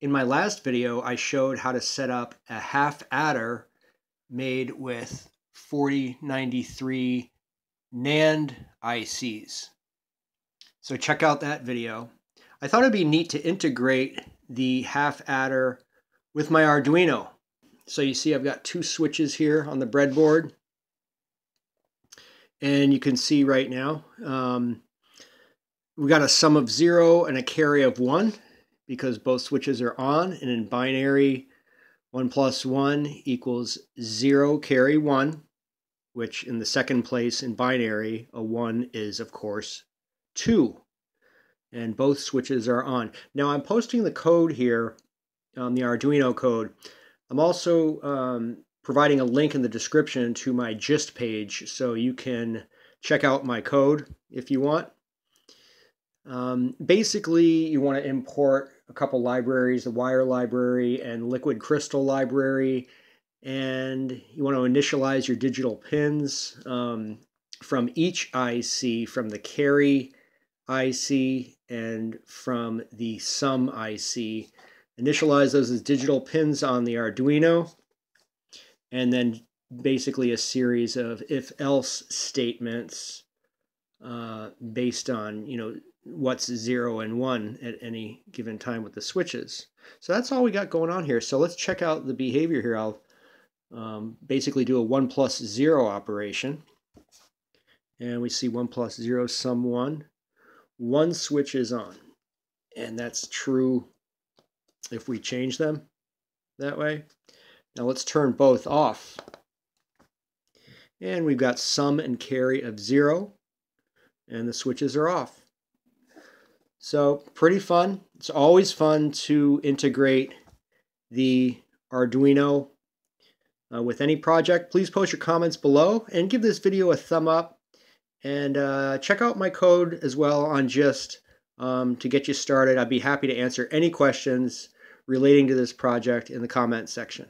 In my last video, I showed how to set up a half adder made with 4093 NAND ICs. So check out that video. I thought it'd be neat to integrate the half adder with my Arduino. So you see I've got two switches here on the breadboard. And you can see right now, um, we've got a sum of zero and a carry of one because both switches are on and in binary 1 plus 1 equals 0 carry 1 which in the second place in binary a 1 is of course 2 and both switches are on. Now I'm posting the code here on the Arduino code. I'm also um, providing a link in the description to my gist page so you can check out my code if you want. Um, basically, you want to import a couple libraries, the wire library and liquid crystal library, and you want to initialize your digital pins um, from each IC, from the carry IC and from the sum IC. Initialize those as digital pins on the Arduino, and then basically a series of if-else statements uh, based on, you know, what's 0 and 1 at any given time with the switches. So that's all we got going on here. So let's check out the behavior here. I'll um, basically do a 1 plus 0 operation. And we see 1 plus 0 sum 1. One switch is on. And that's true if we change them that way. Now let's turn both off. And we've got sum and carry of 0. And the switches are off. So pretty fun. It's always fun to integrate the Arduino uh, with any project. Please post your comments below and give this video a thumb up. And uh, check out my code as well on Gist um, to get you started. I'd be happy to answer any questions relating to this project in the comment section.